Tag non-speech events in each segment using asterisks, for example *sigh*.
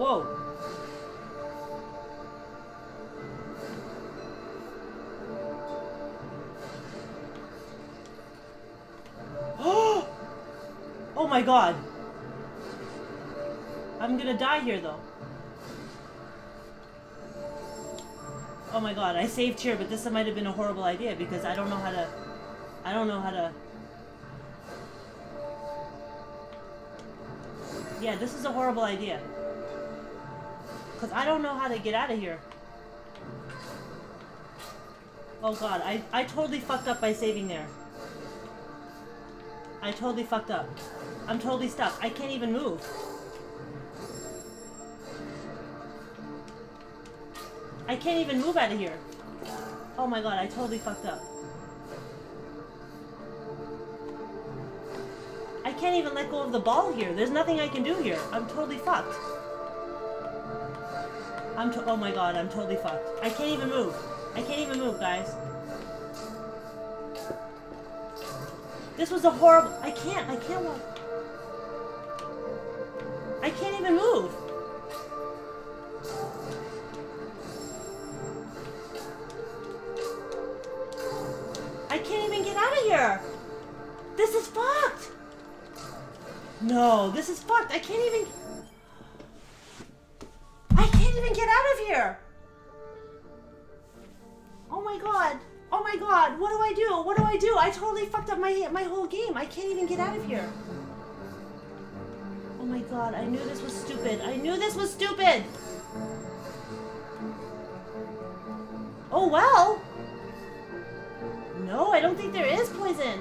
Whoa. *gasps* oh my god. I'm gonna die here though. Oh my god, I saved here, but this might have been a horrible idea because I don't know how to... I don't know how to... Yeah, this is a horrible idea. Because I don't know how to get out of here. Oh god, I, I totally fucked up by saving there. I totally fucked up. I'm totally stuck. I can't even move. I can't even move out of here. Oh my god, I totally fucked up. I can't even let go of the ball here. There's nothing I can do here. I'm totally fucked. I'm oh my god, I'm totally fucked. I can't even move. I can't even move, guys. This was a horrible- I can't, I can't walk. I can't even move. I can't even get out of here. This is fucked. No, this is fucked. I can't even... totally fucked up my my whole game. I can't even get out of here. Oh my god. I knew this was stupid. I knew this was stupid. Oh well. No, I don't think there is poison.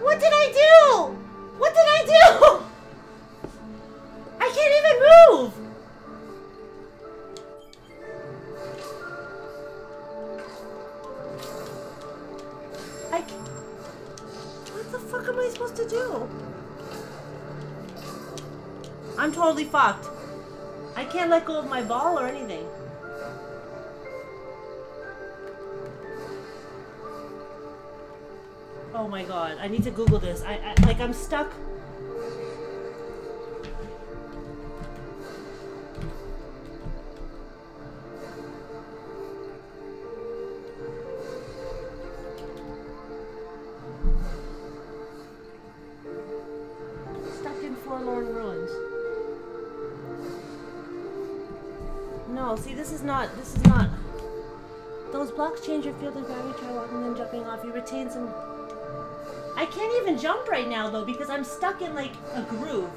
What did I do? What did I do? *laughs* I can't even move. Do? I'm totally fucked. I can't let go of my ball or anything. Oh my god, I need to Google this. I, I like I'm. Stuck this is not this is not those blocks change your field of gravity, try walking then jumping off. You retain some I can't even jump right now though because I'm stuck in like a groove.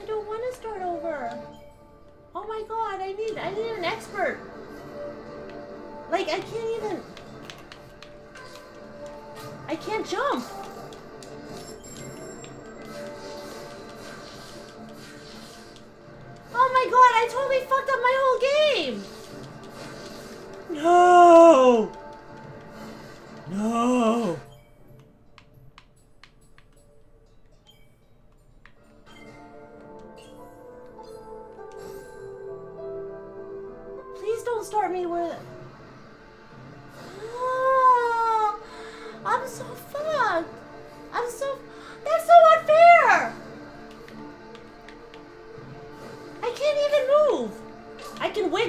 I don't want to start over. Oh my god, I need I need an expert. Like I can't even I can't jump. I totally fucked up my whole game. No! No!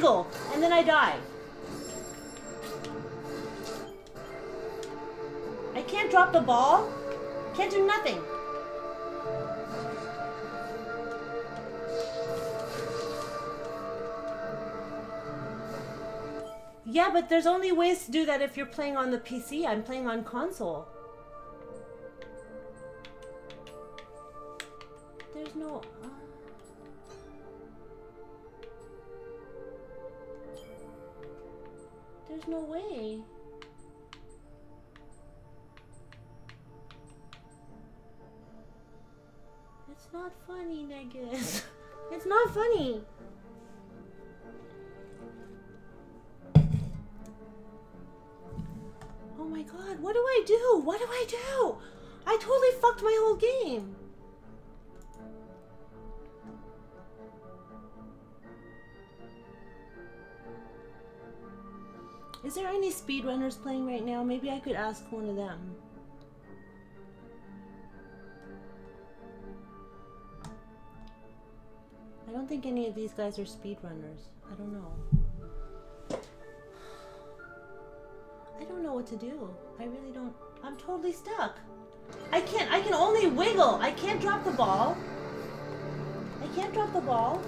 Wiggle, and then I die. I can't drop the ball. Can't do nothing. Yeah, but there's only ways to do that if you're playing on the PC. I'm playing on console. There's no... uh, There's no way. It's not funny, Negus. *laughs* It's not funny. Oh my god, what do I do? What do I do? I totally fucked my whole game. Is there any speedrunners playing right now? Maybe I could ask one of them. I don't think any of these guys are speedrunners. I don't know. I don't know what to do. I really don't. I'm totally stuck. I can't. I can only wiggle. I can't drop the ball. I can't drop the ball.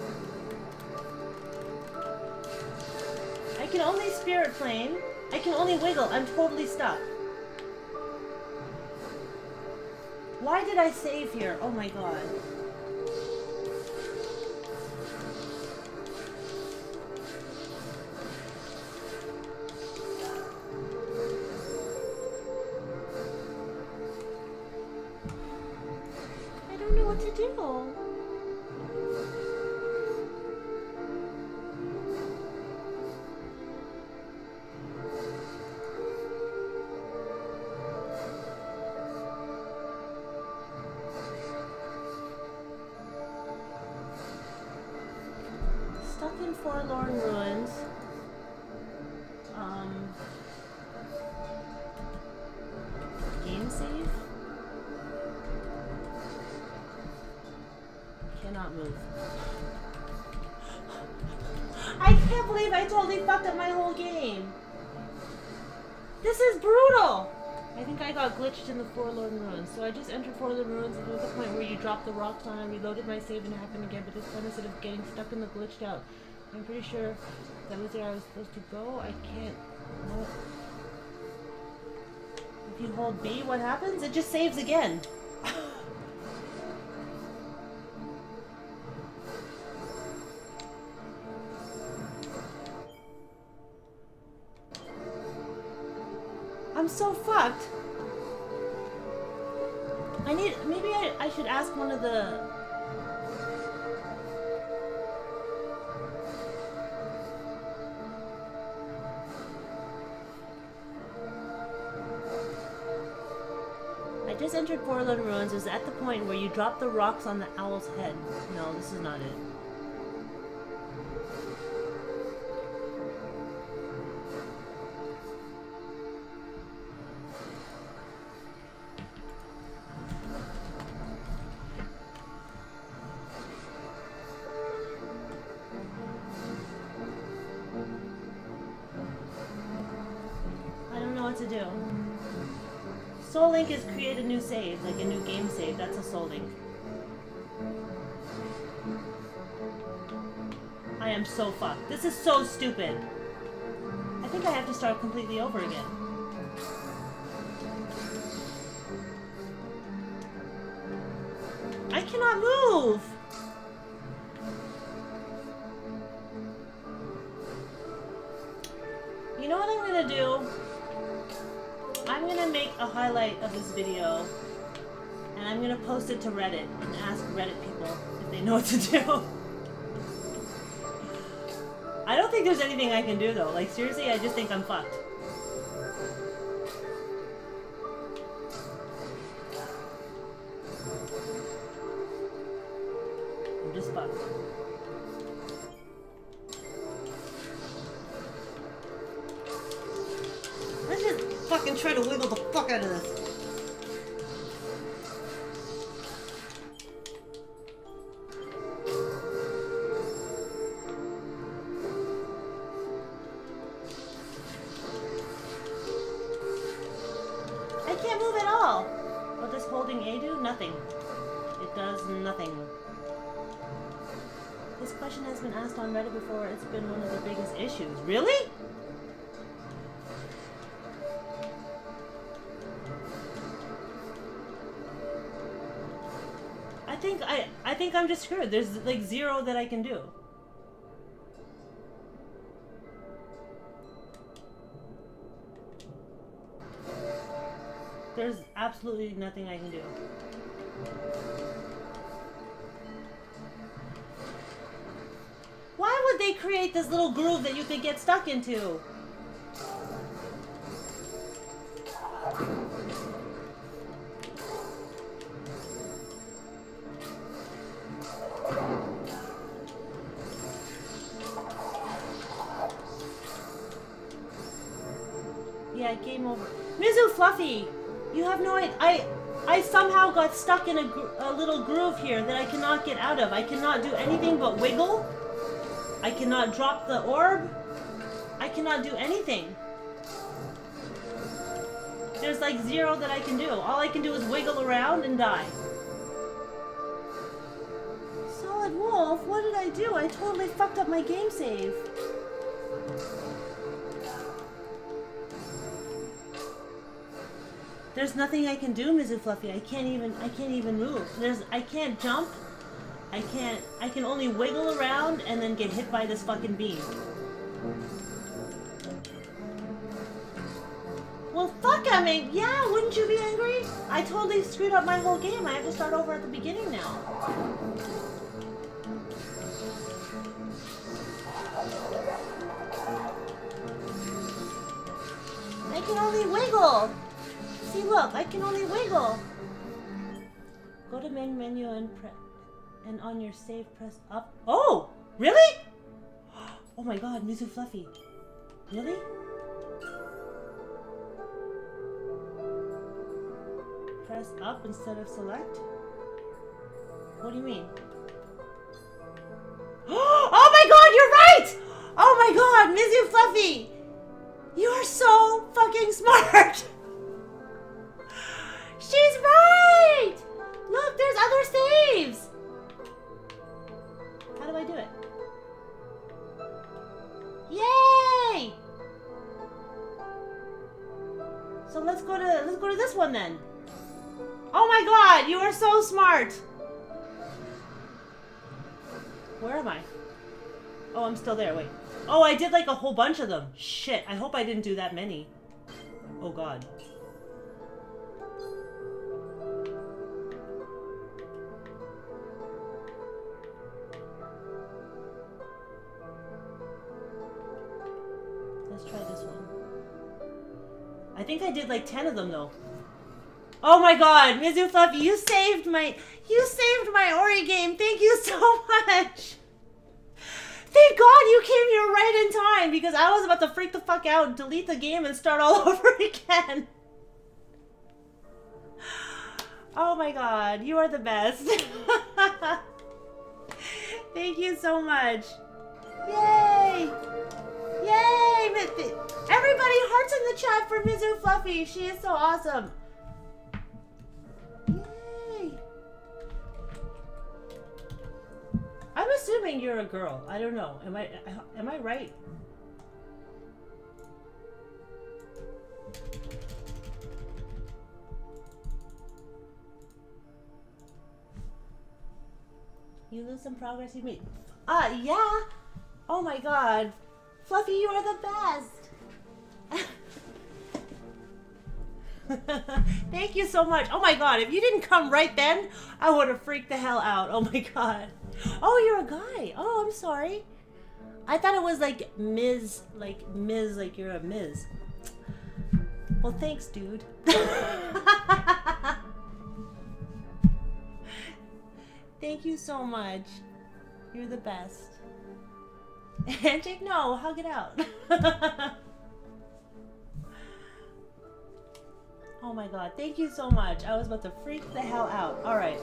Can only spirit flame. I can only wiggle. I'm totally stuck. Why did I save here? Oh my god. I don't know what to do. Forlorn Ruins. Um. Game save? Cannot move. *laughs* I can't believe I totally fucked up my whole game. This is brutal. I think I got glitched in the Forlorn Ruins. So I just entered Forlorn Ruins and it was a point where you dropped the rocks on and reloaded my save and it happened again, but this time instead of getting stuck in the glitched out. I'm pretty sure that was where I was supposed to go. I can't. If you hold B, what happens? It just saves again. *laughs* I'm so fucked. I need, maybe I, I should ask one of the... entered Forlorn Ruins. Is at the point where you drop the rocks on the owl's head. No, this is not it. Link is create a new save, like a new game save. That's a Soul Link. I am so fucked. This is so stupid. I think I have to start completely over again. I cannot move! You know what I'm gonna do? I'm gonna make a highlight of this video and I'm gonna post it to Reddit and ask Reddit people if they know what to do. I don't think there's anything I can do though. Like seriously, I just think I'm fucked. Fucking try to wiggle the fuck out of this. I can't move at all. What does holding A do? Nothing. It does nothing. This question has been asked on Reddit before. It's been one of the biggest issues. Really? Think I'm just screwed. There's like zero that I can do. There's absolutely nothing I can do. Why would they create this little groove that you could get stuck into? Yeah, game over. Mizu Fluffy, you have no idea. I, I somehow got stuck in a, a little groove here that I cannot get out of. I cannot do anything but wiggle. I cannot drop the orb. I cannot do anything. There's like zero that I can do. All I can do is wiggle around and die. Solid Wolf, what did I do? I totally fucked up my game save. There's nothing I can do, Mrs. Fluffy. I can't even I can't even move. There's I can't jump. I can't I can only wiggle around and then get hit by this fucking beam. Well fuck I mean yeah, wouldn't you be angry? I totally screwed up my whole game. I have to start over at the beginning now. I can only wiggle. Look, I can only wiggle. Go to main menu and press, and on your save, press up. Oh, really? *gasps* Oh my God, Mizu Fluffy. Really? Press up instead of select? What do you mean? *gasps* Oh my god, you're right! Oh my god, Mizu Fluffy! You are so fucking *laughs* smart! So let's go to let's go to this one then. Oh my god, you are so smart! Where am I? Oh, I'm still there, wait. Oh, I did like a whole bunch of them. Shit, I hope I didn't do that many. Oh god. Let's try this one. I think I did like 10 of them though. Oh my god, Mizu Fluffy, you saved my you saved my Ori game. Thank you so *laughs* much. Thank God you came here right in time because I was about to freak the fuck out, delete the game, and start all *laughs* over again. Oh my god, you are the best. *laughs* Thank you so much. Yay! Yay! Everybody, hearts in the chat for Mizu Fluffy. She is so awesome. Yay. I'm assuming you're a girl. I don't know. Am I am I right? You lose some progress you made. Uh, yeah. Oh my god. Fluffy, you are the best. *laughs* Thank you so much. Oh my god, if you didn't come right then, I would have freaked the hell out. Oh my god. Oh, you're a guy. Oh, I'm sorry. I thought it was like Ms. Like Ms. Like you're a Ms. Well, thanks, dude. *laughs* Thank you so much. You're the best. *laughs* Handshake? No, hug it out. *laughs* oh my god, thank you so much. I was about to freak the hell out. Alright.